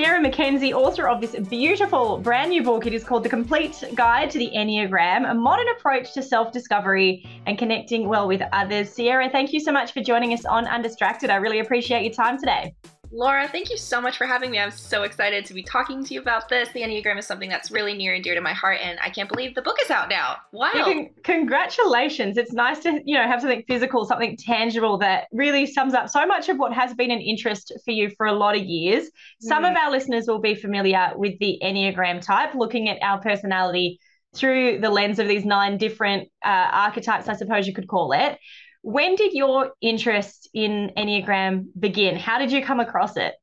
Sierra Mackenzie, author of this beautiful brand new book. It is called The Complete Guide to the Enneagram, a modern approach to self discovery and connecting well with others. Sierra, thank you so much for joining us on Undistracted. I really appreciate your time today. Laura, thank you so much for having me. I'm so excited to be talking to you about this. The Enneagram is something that's really near and dear to my heart, and I can't believe the book is out now. Wow. Con- congratulations. It's nice to, you know, have something physical, something tangible that really sums up so much of what has been an interest for you for a lot of years. Some mm. of our listeners will be familiar with the Enneagram type, looking at our personality through the lens of these nine different uh, archetypes, I suppose you could call it. When did your interest in Enneagram begin? How did you come across it?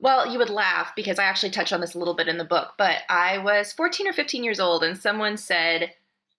Well, you would laugh because I actually touch on this a little bit in the book, but I was 14 or 15 years old and someone said,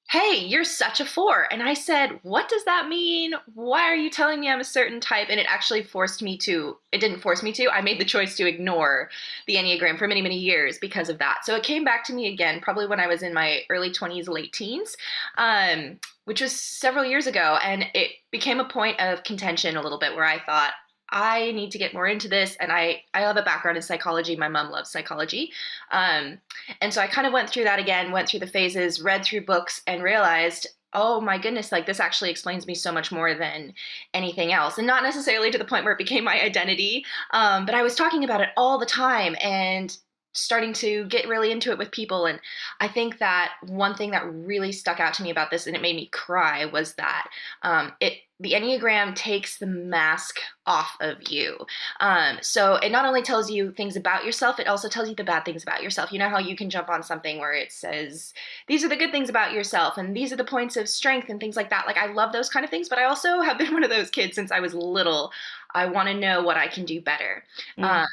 Hey, you're such a four. And I said, What does that mean? Why are you telling me I'm a certain type? And it actually forced me to, it didn't force me to. I made the choice to ignore the Enneagram for many, many years because of that. So it came back to me again, probably when I was in my early 20s, late teens. Um, which was several years ago. And it became a point of contention a little bit where I thought, I need to get more into this. And I, I have a background in psychology. My mom loves psychology. Um, and so I kind of went through that again, went through the phases, read through books, and realized, oh my goodness, like this actually explains me so much more than anything else. And not necessarily to the point where it became my identity, um, but I was talking about it all the time. And starting to get really into it with people. And i think that one thing that really stuck out to me about this and it made me cry was that um, it the enneagram takes the mask off of you. Um, so it not only tells you things about yourself it also tells you the bad things about yourself. You know how you can jump on something where it says these are the good things about yourself and these are the points of strength and things like that. Like i love those kind of things but i also have been one of those kids since i was little i want to know what i can do better mm. um,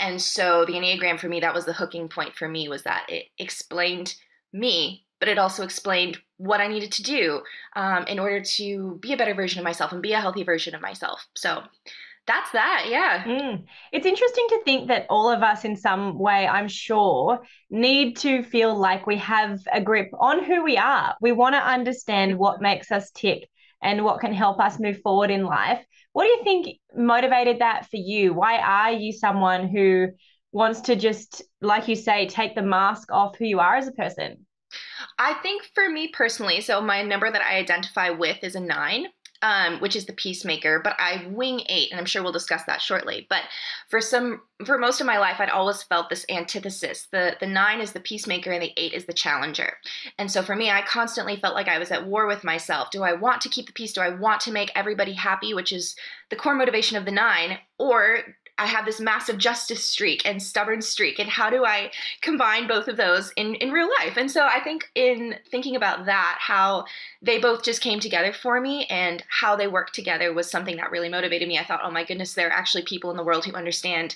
and so the Enneagram for me, that was the hooking point for me, was that it explained me, but it also explained what I needed to do um, in order to be a better version of myself and be a healthy version of myself. So that's that. Yeah. Mm. It's interesting to think that all of us, in some way, I'm sure, need to feel like we have a grip on who we are. We want to understand what makes us tick and what can help us move forward in life. What do you think motivated that for you? Why are you someone who wants to just, like you say, take the mask off who you are as a person? I think for me personally, so my number that I identify with is a nine um, which is the peacemaker, but I wing eight, and I'm sure we'll discuss that shortly. But for some, for most of my life, I'd always felt this antithesis. The the nine is the peacemaker, and the eight is the challenger. And so for me, I constantly felt like I was at war with myself. Do I want to keep the peace? Do I want to make everybody happy, which is the core motivation of the nine, or I have this massive justice streak and stubborn streak, and how do I combine both of those in, in real life? And so I think in thinking about that, how they both just came together for me and how they worked together was something that really motivated me. I thought, oh my goodness, there are actually people in the world who understand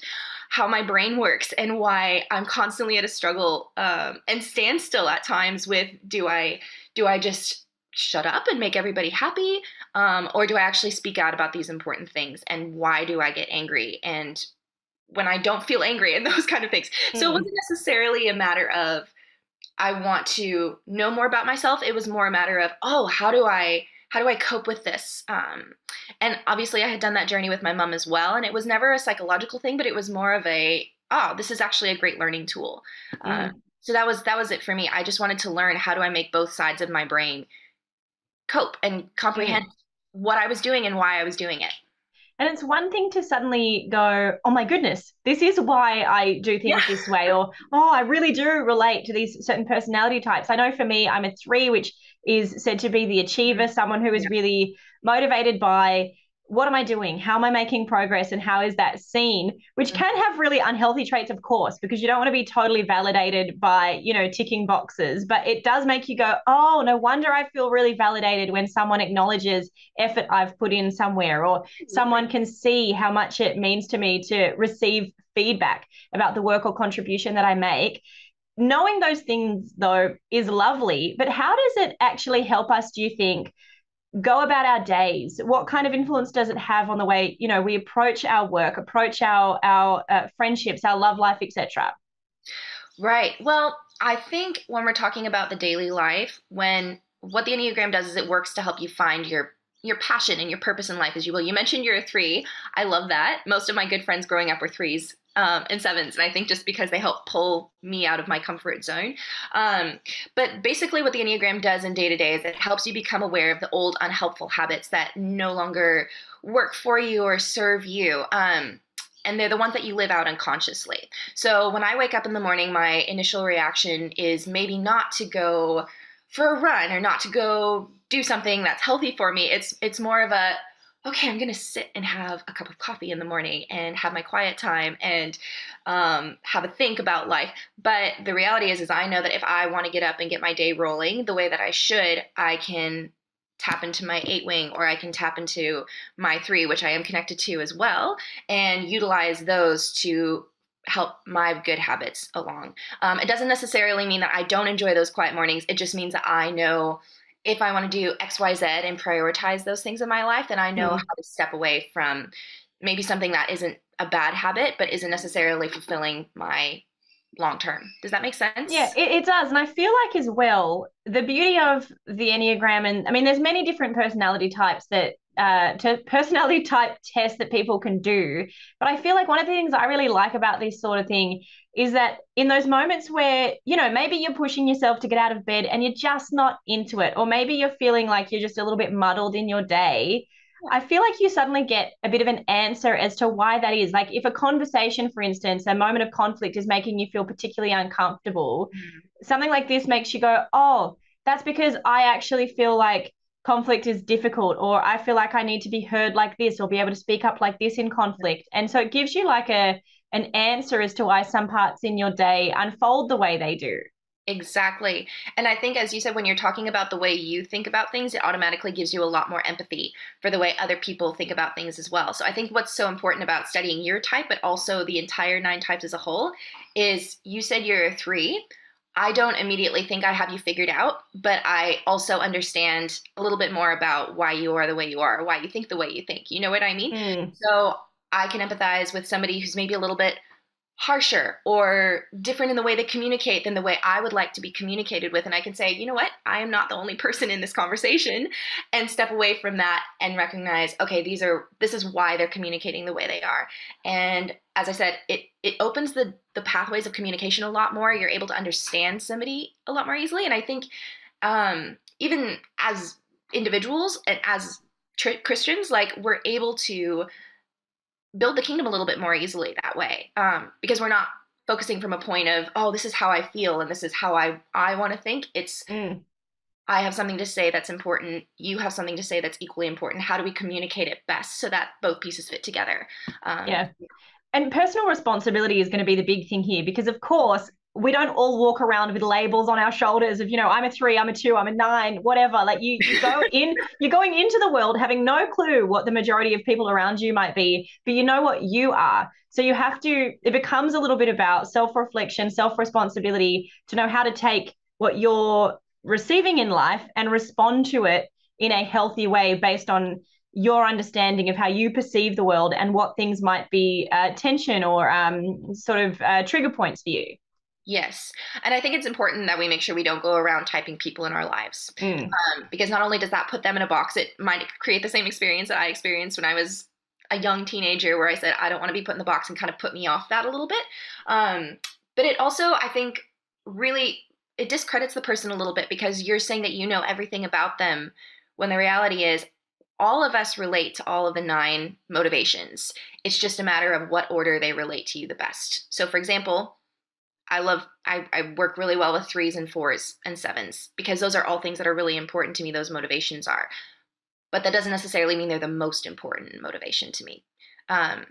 how my brain works and why I'm constantly at a struggle um, and standstill at times with do I do I just shut up and make everybody happy? Um, or do I actually speak out about these important things? And why do I get angry? And when I don't feel angry and those kind of things. Mm-hmm. So it hmm. wasn't necessarily a matter of I want to know more about myself. It was more a matter of, oh, how do I how do I cope with this? Um, and obviously, I had done that journey with my mom as well, and it was never a psychological thing, but it was more of a, oh, this is actually a great learning tool. Mm. Um, so that was that was it for me. I just wanted to learn how do I make both sides of my brain cope and comprehend mm-hmm. what I was doing and why I was doing it. And it's one thing to suddenly go, oh my goodness, this is why I do things yeah. this way, or oh, I really do relate to these certain personality types. I know for me, I'm a three, which is said to be the achiever, someone who is yeah. really motivated by what am I doing? How am I making progress? And how is that seen? Which mm. can have really unhealthy traits, of course, because you don't want to be totally validated by, you know, ticking boxes. But it does make you go, oh, no wonder I feel really validated when someone acknowledges effort I've put in somewhere, or mm-hmm. someone can see how much it means to me to receive feedback about the work or contribution that I make. Knowing those things, though, is lovely. But how does it actually help us, do you think? Go about our days what kind of influence does it have on the way you know we approach our work approach our our uh, friendships our love life etc right well i think when we're talking about the daily life when what the enneagram does is it works to help you find your your passion and your purpose in life as you will. You mentioned you're a three. I love that. Most of my good friends growing up were threes um, and sevens, and I think just because they help pull me out of my comfort zone. Um, but basically, what the Enneagram does in day to day is it helps you become aware of the old unhelpful habits that no longer work for you or serve you. Um, and they're the ones that you live out unconsciously. So when I wake up in the morning, my initial reaction is maybe not to go for a run or not to go do something that's healthy for me. It's it's more of a okay, I'm gonna sit and have a cup of coffee in the morning and have my quiet time and um, have a think about life. But the reality is, is I know that if I want to get up and get my day rolling the way that I should, I can tap into my eight wing or I can tap into my three, which I am connected to as well, and utilize those to help my good habits along. Um, it doesn't necessarily mean that I don't enjoy those quiet mornings. It just means that I know if I want to do X, Y, Z and prioritize those things in my life, then I know mm-hmm. how to step away from maybe something that isn't a bad habit, but isn't necessarily fulfilling my long term. Does that make sense? Yeah, it, it, does. And I feel like as well, the beauty of the Enneagram, and I mean, there's many different personality types that uh, to personality type tests that people can do. But I feel like one of the things I really like about this sort of thing is that in those moments where, you know, maybe you're pushing yourself to get out of bed and you're just not into it, or maybe you're feeling like you're just a little bit muddled in your day. I feel like you suddenly get a bit of an answer as to why that is. Like, if a conversation, for instance, a moment of conflict is making you feel particularly uncomfortable, mm-hmm. something like this makes you go, Oh, that's because I actually feel like conflict is difficult or i feel like i need to be heard like this or be able to speak up like this in conflict and so it gives you like a an answer as to why some parts in your day unfold the way they do Exactly. And I think, as you said, when you're talking about the way you think about things, it automatically gives you a lot more empathy for the way other people think about things as well. So I think what's so important about studying your type, but also the entire nine types as a whole, is you said you're a three. I don't immediately think I have you figured out, but I also understand a little bit more about why you are the way you are, why you think the way you think. You know what I mean? Mm. So I can empathize with somebody who's maybe a little bit harsher or different in the way they communicate than the way I would like to be communicated with. And I can say, you know what, I am not the only person in this conversation and step away from that and recognize, okay, these are this is why they're communicating the way they are. And as I said, it it opens the the pathways of communication a lot more. You're able to understand somebody a lot more easily. And I think um, even as individuals and as Christians, like we're able to build the kingdom a little bit more easily that way um, because we're not focusing from a point of oh this is how i feel and this is how i i want to think. It's mm. i have something to say that's important. You have something to say that's equally important. How do we communicate it best so that both pieces fit together? Um, yeah. And personal responsibility is going to be the big thing here because of course we don't all walk around with labels on our shoulders of you know i'm a three i'm a two i'm a nine whatever. Like you, you go in you're going into the world having no clue what the majority of people around you might be but you know what you are. So you have to it becomes a little bit about self-reflection self-responsibility to know how to take what you're receiving in life and respond to it in a healthy way based on your understanding of how you perceive the world and what things might be uh, tension or um, sort of uh, trigger points for you Yes. And I think it's important that we make sure we don't go around typing people in our lives. Mm. Um, because not only does that put them in a box, it might create the same experience that I experienced when I was a young teenager, where I said, I don't want to be put in the box and kind of put me off that a little bit. Um, but it also, I think, really it discredits the person a little bit because you're saying that you know everything about them when the reality is all of us relate to all of the nine motivations. It's just a matter of what order they relate to you the best. So, for example, I love I, I work really well with threes and fours and sevens because those are all things that are really important to me. Those motivations are, but that doesn't necessarily mean they're the most important motivation to me. Um,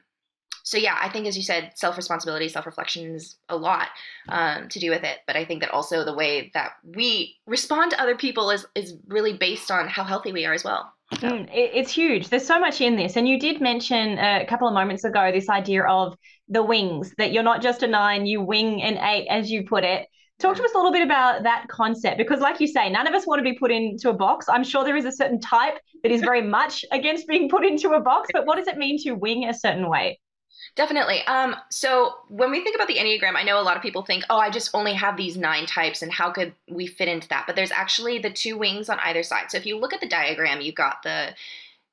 so yeah, I think as you said, self responsibility, self reflection is a lot um, to do with it. But I think that also the way that we respond to other people is is really based on how healthy we are as well. Mm, it's huge. There's so much in this. And you did mention a couple of moments ago this idea of the wings, that you're not just a nine, you wing an eight, as you put it. Talk to us a little bit about that concept because, like you say, none of us want to be put into a box. I'm sure there is a certain type that is very much against being put into a box, but what does it mean to wing a certain way? Definitely. Um, so when we think about the Enneagram, I know a lot of people think, oh, I just only have these nine types, and how could we fit into that? But there's actually the two wings on either side. So if you look at the diagram, you've got the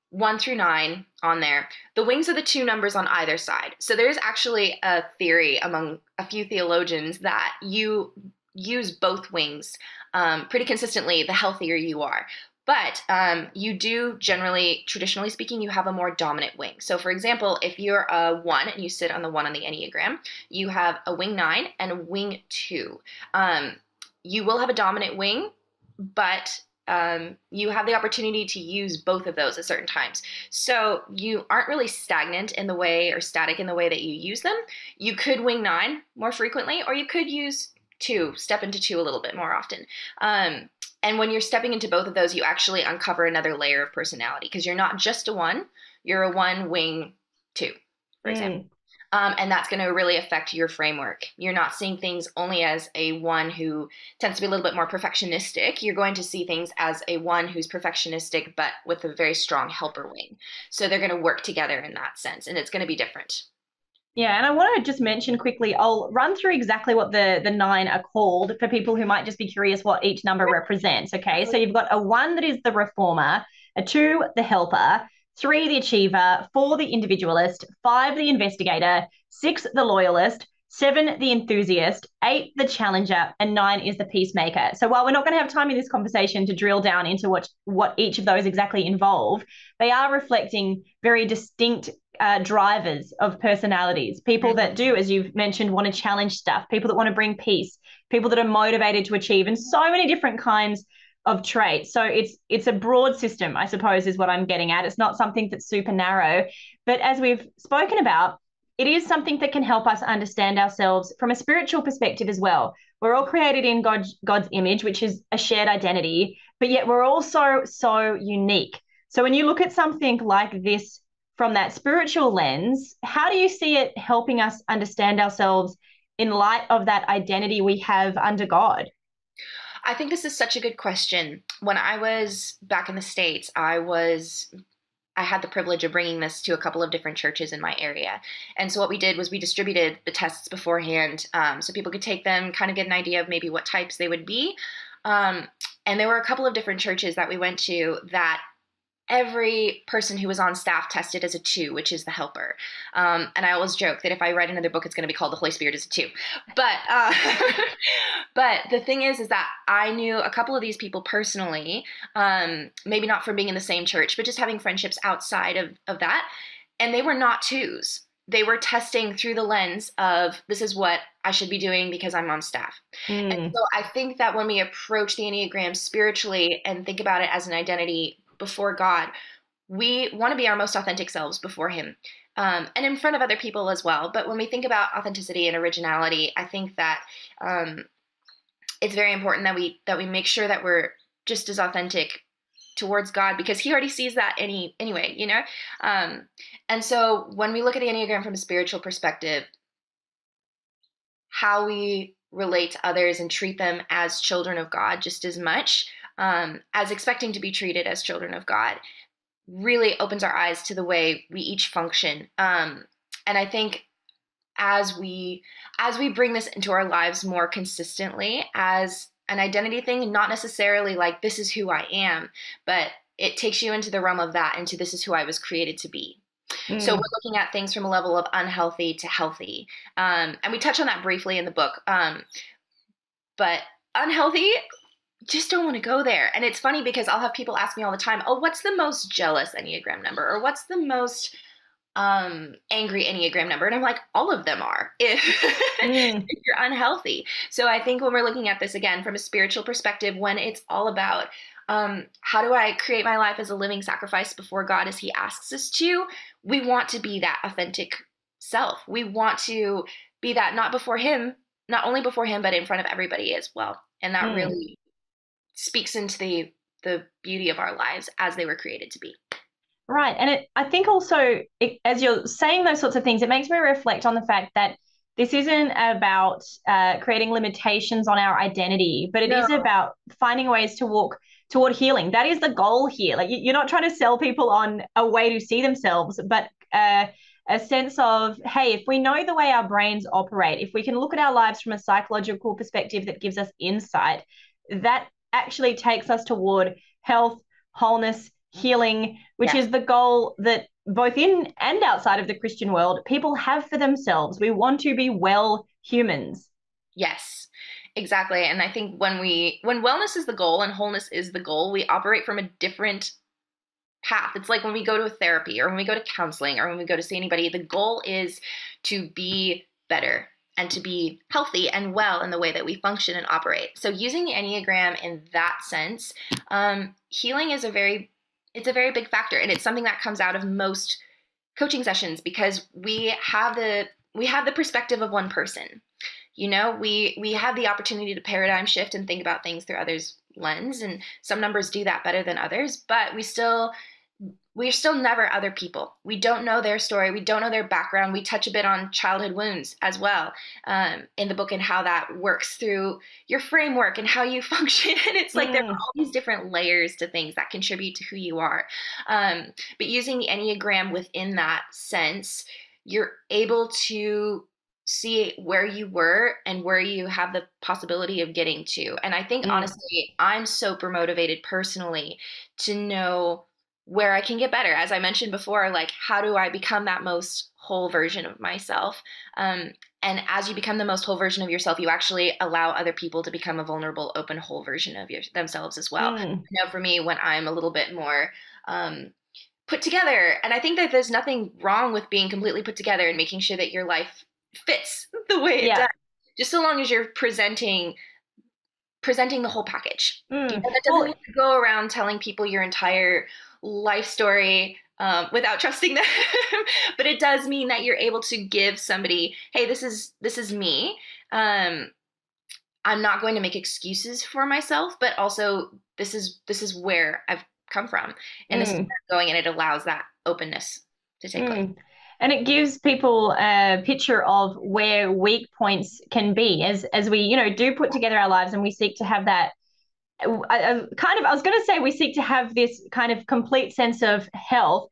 one through nine on there. The wings are the two numbers on either side. So there's actually a theory among a few theologians that you use both wings um, pretty consistently, the healthier you are. But um, you do generally, traditionally speaking, you have a more dominant wing. So, for example, if you're a one and you sit on the one on the Enneagram, you have a wing nine and a wing two. Um, you will have a dominant wing, but um, you have the opportunity to use both of those at certain times. So you aren't really stagnant in the way or static in the way that you use them. You could wing nine more frequently, or you could use two, step into two a little bit more often. Um, and when you're stepping into both of those, you actually uncover another layer of personality because you're not just a one, you're a one wing two, for mm. example. Um, and that's going to really affect your framework. You're not seeing things only as a one who tends to be a little bit more perfectionistic. You're going to see things as a one who's perfectionistic, but with a very strong helper wing. So they're going to work together in that sense, and it's going to be different. Yeah, and I want to just mention quickly, I'll run through exactly what the, the nine are called for people who might just be curious what each number represents. Okay, so you've got a one that is the reformer, a two, the helper, three, the achiever, four, the individualist, five, the investigator, six, the loyalist, seven, the enthusiast, eight, the challenger, and nine is the peacemaker. So while we're not going to have time in this conversation to drill down into what, what each of those exactly involve, they are reflecting very distinct uh, drivers of personalities. People that do, as you've mentioned, want to challenge stuff, people that want to bring peace, people that are motivated to achieve, and so many different kinds of traits. So it's it's a broad system, I suppose, is what I'm getting at. It's not something that's super narrow. But as we've spoken about, it is something that can help us understand ourselves from a spiritual perspective as well. We're all created in God, God's image, which is a shared identity, but yet we're also so unique. So when you look at something like this from that spiritual lens, how do you see it helping us understand ourselves in light of that identity we have under God? I think this is such a good question. When I was back in the States, I was I had the privilege of bringing this to a couple of different churches in my area. And so what we did was we distributed the tests beforehand um, so people could take them, kind of get an idea of maybe what types they would be. Um, and there were a couple of different churches that we went to that every person who was on staff tested as a two, which is the helper. Um, and I always joke that if I write another book, it's going to be called The Holy Spirit is a two. But uh, but the thing is, is that I knew a couple of these people personally, um, maybe not from being in the same church, but just having friendships outside of, of that. And they were not twos. They were testing through the lens of this is what I should be doing because I'm on staff. Mm. And so I think that when we approach the Enneagram spiritually and think about it as an identity before God, we want to be our most authentic selves before Him. Um, and in front of other people as well. But when we think about authenticity and originality, I think that um, it's very important that we that we make sure that we're just as authentic towards God because He already sees that any anyway, you know. Um, and so when we look at the enneagram from a spiritual perspective, how we relate to others and treat them as children of God just as much um, as expecting to be treated as children of God really opens our eyes to the way we each function. Um, and I think as we as we bring this into our lives more consistently as an identity thing, not necessarily like this is who I am, but it takes you into the realm of that, into this is who I was created to be. Mm. So we're looking at things from a level of unhealthy to healthy, um, and we touch on that briefly in the book. Um, but unhealthy just don't want to go there. And it's funny because I'll have people ask me all the time, "Oh, what's the most jealous Enneagram number?" or "What's the most um angry Enneagram number?" And I'm like, "All of them are if, mm. if you're unhealthy." So I think when we're looking at this again from a spiritual perspective, when it's all about um, how do I create my life as a living sacrifice before God as He asks us to? We want to be that authentic self. We want to be that not before Him, not only before Him, but in front of everybody as well. And that mm. really speaks into the the beauty of our lives as they were created to be. Right. And it, I think also, it, as you're saying those sorts of things, it makes me reflect on the fact that this isn't about uh, creating limitations on our identity, but it no. is about finding ways to walk toward healing. That is the goal here. Like you're not trying to sell people on a way to see themselves, but uh, a sense of, hey, if we know the way our brains operate, if we can look at our lives from a psychological perspective that gives us insight, that actually takes us toward health, wholeness, healing, which yeah. is the goal that both in and outside of the Christian world people have for themselves. We want to be well humans. Yes. Exactly. And I think when we when wellness is the goal and wholeness is the goal, we operate from a different path. It's like when we go to a therapy or when we go to counseling or when we go to see anybody, the goal is to be better and to be healthy and well in the way that we function and operate. So using the Enneagram in that sense, um, healing is a very it's a very big factor and it's something that comes out of most coaching sessions because we have the we have the perspective of one person you know we we have the opportunity to paradigm shift and think about things through others lens and some numbers do that better than others but we still we're still never other people. We don't know their story. We don't know their background. We touch a bit on childhood wounds as well um, in the book and how that works through your framework and how you function. And it's like there are all these different layers to things that contribute to who you are. Um, but using the Enneagram within that sense, you're able to see where you were and where you have the possibility of getting to. And I think, mm. honestly, I'm super motivated personally to know where I can get better. As I mentioned before, like how do I become that most whole version of myself? Um, and as you become the most whole version of yourself, you actually allow other people to become a vulnerable, open, whole version of your, themselves as well. Mm. You know, for me, when I'm a little bit more um, put together, and I think that there's nothing wrong with being completely put together and making sure that your life fits the way it yeah. does, just so long as you're presenting presenting the whole package. Mm. You know, that doesn't well, go around telling people your entire life story um, without trusting them but it does mean that you're able to give somebody hey this is this is me um, i'm not going to make excuses for myself but also this is this is where i've come from and mm. this is mm. going and it allows that openness to take mm. place and it gives people a picture of where weak points can be as as we you know do put together our lives and we seek to have that I, I kind of I was going to say we seek to have this kind of complete sense of health.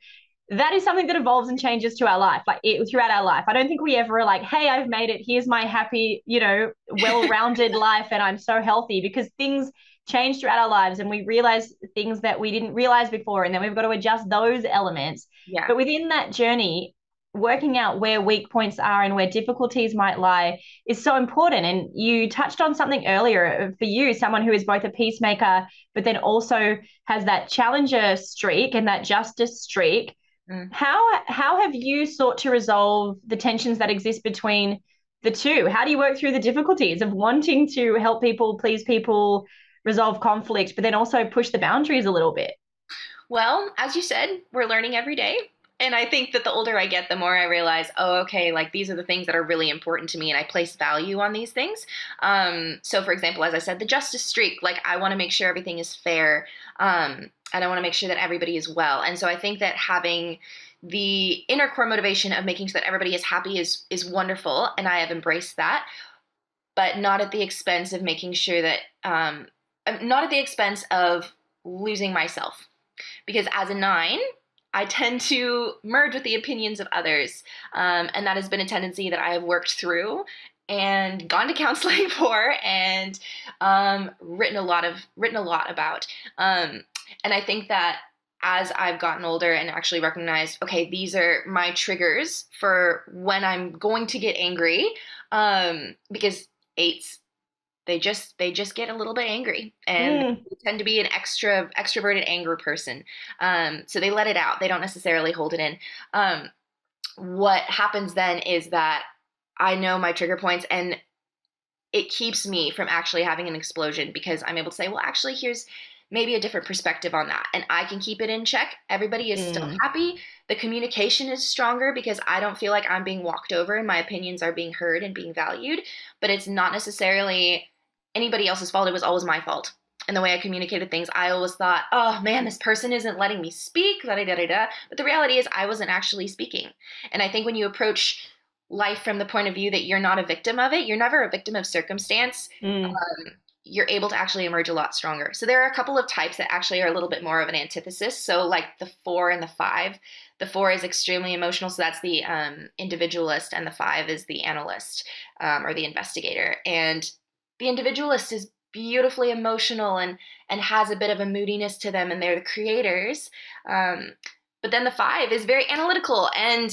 That is something that evolves and changes to our life like it, throughout our life. I don't think we ever are like hey i've made it. Here's my happy you know well-rounded life and i'm so healthy because things change throughout our lives and we realize things that we didn't realize before and then we've got to adjust those elements. Yeah. but within that journey working out where weak points are and where difficulties might lie is so important. And you touched on something earlier for you, someone who is both a peacemaker, but then also has that challenger streak and that justice streak. Mm. How how have you sought to resolve the tensions that exist between the two? How do you work through the difficulties of wanting to help people, please people, resolve conflict, but then also push the boundaries a little bit? Well, as you said, we're learning every day and I think that the older I get, the more I realize, oh, okay, like these are the things that are really important to me, and I place value on these things. Um, so, for example, as I said, the justice streak, like I want to make sure everything is fair, um, and I want to make sure that everybody is well. And so, I think that having the inner core motivation of making sure that everybody is happy is is wonderful, and I have embraced that, but not at the expense of making sure that, um, not at the expense of losing myself, because as a nine I tend to merge with the opinions of others. Um, and that has been a tendency that I have worked through and gone to counseling for and um, written a lot of written a lot about. Um, and I think that as I've gotten older and actually recognized, okay, these are my triggers for when I'm going to get angry, um, because eights they just they just get a little bit angry and mm. tend to be an extra extroverted angry person. Um, so they let it out. They don't necessarily hold it in. Um, what happens then is that i know my trigger points and it keeps me from actually having an explosion because i'm able to say well actually here's maybe a different perspective on that and i can keep it in check. Everybody is mm. still happy. The communication is stronger because i don't feel like i'm being walked over and my opinions are being heard and being valued but it's not necessarily anybody else's fault. It was always my fault. And the way I communicated things, I always thought, oh man, this person isn't letting me speak, da da da da. But the reality is, I wasn't actually speaking. And I think when you approach life from the point of view that you're not a victim of it, you're never a victim of circumstance. Mm. Um, you're able to actually emerge a lot stronger. So there are a couple of types that actually are a little bit more of an antithesis. So like the four and the five. The four is extremely emotional, so that's the um, individualist, and the five is the analyst um, or the investigator. And the individualist is beautifully emotional and and has a bit of a moodiness to them, and they're the creators. Um, but then the five is very analytical and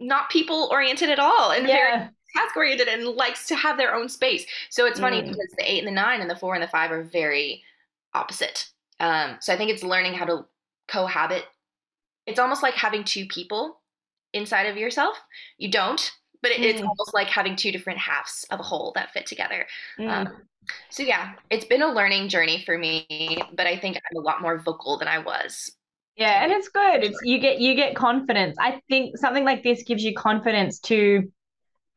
not people oriented at all, and yeah. very task oriented and likes to have their own space. So it's funny mm. because the eight and the nine and the four and the five are very opposite. Um, so I think it's learning how to cohabit. It's almost like having two people inside of yourself. You don't, but it, mm. it's almost like having two different halves of a whole that fit together. Mm. Um, so yeah, it's been a learning journey for me, but I think I'm a lot more vocal than I was. Yeah, and it's good. It's you get you get confidence. I think something like this gives you confidence to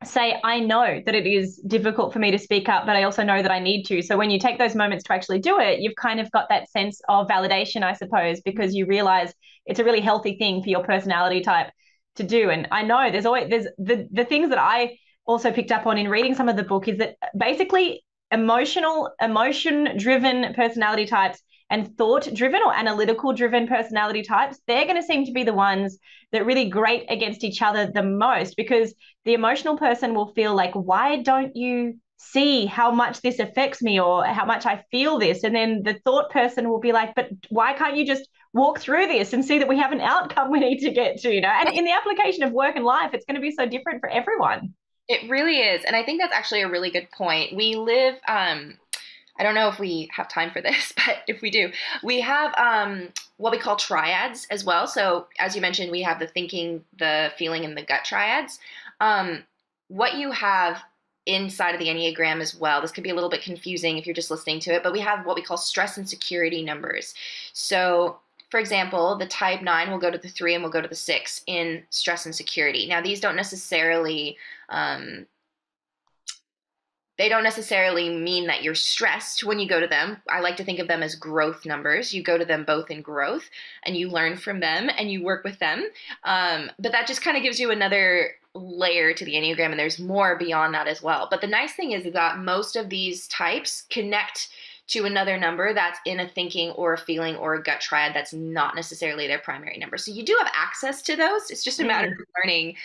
say i know that it is difficult for me to speak up but i also know that i need to so when you take those moments to actually do it you've kind of got that sense of validation i suppose because you realize it's a really healthy thing for your personality type to do. And i know there's always there's the the things that i also picked up on in reading some of the book is that basically emotional emotion driven personality types and thought driven or analytical driven personality types, they're going to seem to be the ones that really grate against each other the most because the emotional person will feel like, why don't you see how much this affects me or how much I feel this? And then the thought person will be like, but why can't you just walk through this and see that we have an outcome we need to get to, you know? And in the application of work and life, it's going to be so different for everyone. It really is. And I think that's actually a really good point. We live, um, I don't know if we have time for this, but if we do, we have um, what we call triads as well. So, as you mentioned, we have the thinking, the feeling, and the gut triads. Um, what you have inside of the Enneagram as well, this could be a little bit confusing if you're just listening to it, but we have what we call stress and security numbers. So, for example, the type 9 will go to the 3 and will go to the 6 in stress and security. Now, these don't necessarily um, they don't necessarily mean that you're stressed when you go to them. I like to think of them as growth numbers. You go to them both in growth and you learn from them and you work with them. Um, but that just kind of gives you another layer to the Enneagram, and there's more beyond that as well. But the nice thing is that most of these types connect to another number that's in a thinking or a feeling or a gut triad that's not necessarily their primary number. So you do have access to those. It's just a matter mm-hmm. of learning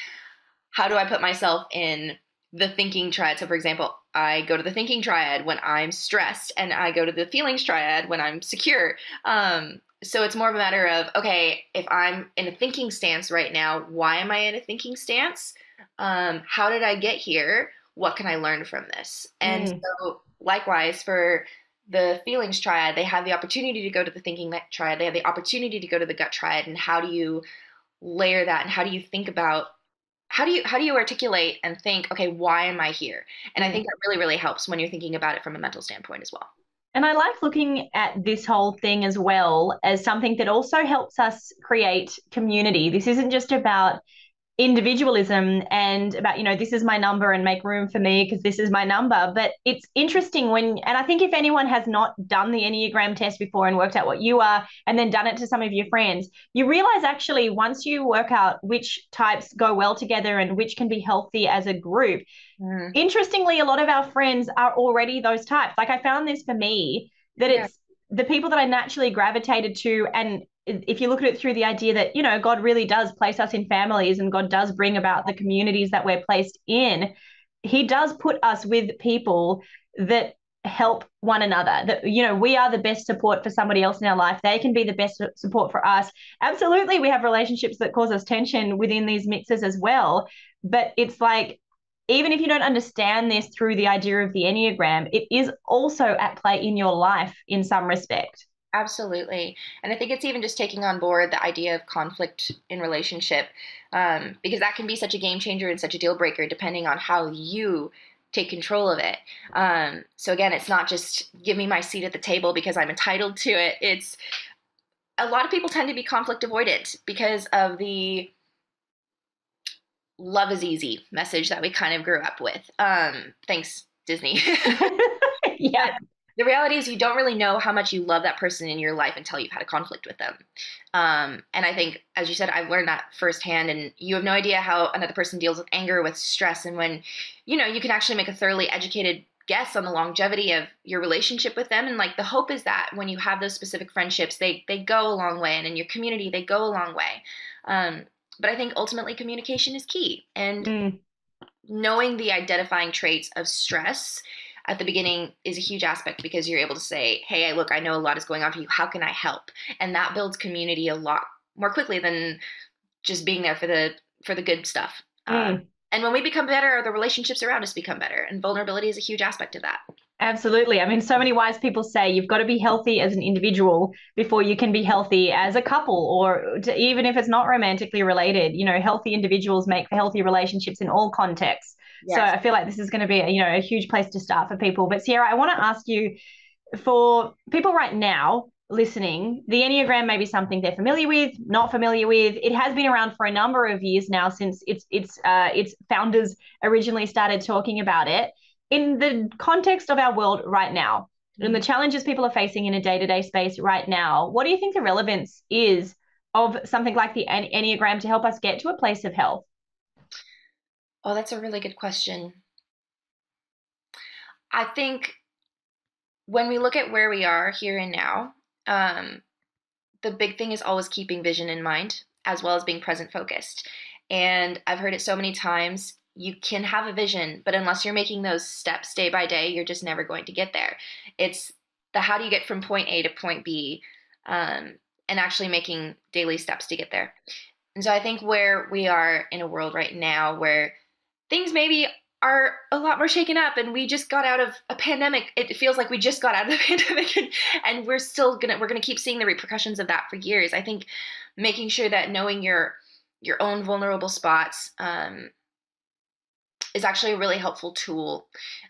how do I put myself in the thinking triad. So, for example, I go to the thinking triad when I'm stressed, and I go to the feelings triad when I'm secure. Um, so it's more of a matter of okay, if I'm in a thinking stance right now, why am I in a thinking stance? Um, how did I get here? What can I learn from this? And mm. so, likewise, for the feelings triad, they have the opportunity to go to the thinking triad, they have the opportunity to go to the gut triad, and how do you layer that and how do you think about how do you how do you articulate and think okay why am i here and i think that really really helps when you're thinking about it from a mental standpoint as well and i like looking at this whole thing as well as something that also helps us create community. This isn't just about individualism and about you know this is my number and make room for me because this is my number but it's interesting when and i think if anyone has not done the enneagram test before and worked out what you are and then done it to some of your friends you realize actually once you work out which types go well together and which can be healthy as a group mm. interestingly a lot of our friends are already those types like i found this for me that yeah. it's the people that I naturally gravitated to and if you look at it through the idea that you know god really does place us in families and god does bring about the communities that we're placed in he does put us with people that help one another that you know we are the best support for somebody else in our life. They can be the best support for us. Absolutely we have relationships that cause us tension within these mixes as well but it's like even if you don't understand this through the idea of the enneagram it is also at play in your life in some respect Absolutely. And I think it's even just taking on board the idea of conflict in relationship, um, because that can be such a game changer and such a deal breaker depending on how you take control of it. Um, so again, it's not just give me my seat at the table because I'm entitled to it. It's a lot of people tend to be conflict avoidant because of the love is easy message that we kind of grew up with. Um, thanks, Disney. yeah the reality is you don't really know how much you love that person in your life until you've had a conflict with them. Um, and I think, as you said, I've learned that firsthand. And you have no idea how another person deals with anger, with stress, and when, you know, you can actually make a thoroughly educated guess on the longevity of your relationship with them and like the hope is that when you have those specific friendships they they go a long way and in your community they go a long way um, but i think ultimately communication is key and mm. knowing the identifying traits of stress at the beginning is a huge aspect because you're able to say hey look i know a lot is going on for you how can i help and that builds community a lot more quickly than just being there for the for the good stuff mm. um, and when we become better, the relationships around us become better. And vulnerability is a huge aspect of that. Absolutely. I mean, so many wise people say you've got to be healthy as an individual before you can be healthy as a couple, or to, even if it's not romantically related. You know, healthy individuals make for healthy relationships in all contexts. Yes. So I feel like this is going to be, a, you know, a huge place to start for people. But Sierra, I want to ask you for people right now listening, the Enneagram may be something they're familiar with, not familiar with. It has been around for a number of years now since its its uh, its founders originally started talking about it. In the context of our world right now, and the challenges people are facing in a day to day space right now, what do you think the relevance is of something like the Enneagram to help us get to a place of health? Oh, that's a really good question. I think when we look at where we are here and now, um, the big thing is always keeping vision in mind as well as being present focused. And I've heard it so many times you can have a vision, but unless you're making those steps day by day, you're just never going to get there. It's the how do you get from point A to point B um, and actually making daily steps to get there. And so I think where we are in a world right now where things maybe are a lot more shaken up and we just got out of a pandemic it feels like we just got out of the pandemic and, and we're still gonna we're gonna keep seeing the repercussions of that for years i think making sure that knowing your your own vulnerable spots um, is actually a really helpful tool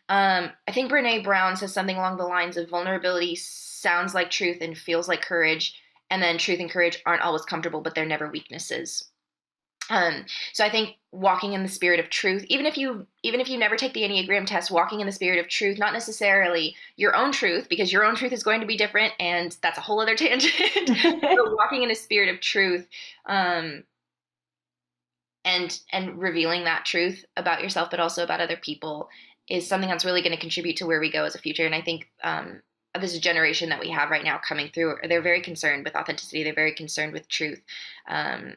um, i think brene brown says something along the lines of vulnerability sounds like truth and feels like courage and then truth and courage aren't always comfortable but they're never weaknesses um, so I think walking in the spirit of truth, even if you even if you never take the Enneagram test, walking in the spirit of truth, not necessarily your own truth, because your own truth is going to be different, and that's a whole other tangent. but walking in a spirit of truth, um, and and revealing that truth about yourself, but also about other people, is something that's really going to contribute to where we go as a future. And I think um, this generation that we have right now coming through, they're very concerned with authenticity. They're very concerned with truth. Um,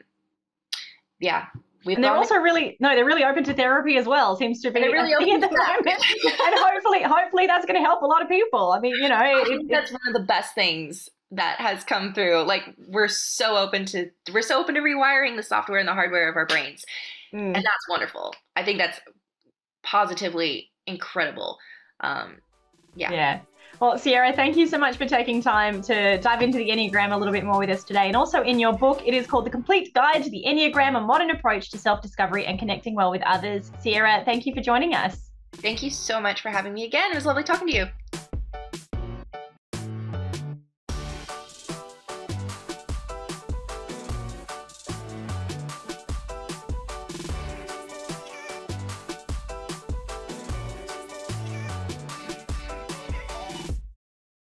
yeah. We've and they're also really no, they're really open to therapy as well. Seems to be they're really open the moment, and hopefully, hopefully that's going to help a lot of people. I mean, you know, it, that's one of the best things that has come through. Like we're so open to we're so open to rewiring the software and the hardware of our brains, mm. and that's wonderful. I think that's positively incredible. Um, yeah. Yeah. Well, Sierra, thank you so much for taking time to dive into the Enneagram a little bit more with us today. And also in your book, it is called The Complete Guide to the Enneagram, a modern approach to self discovery and connecting well with others. Sierra, thank you for joining us. Thank you so much for having me again. It was lovely talking to you.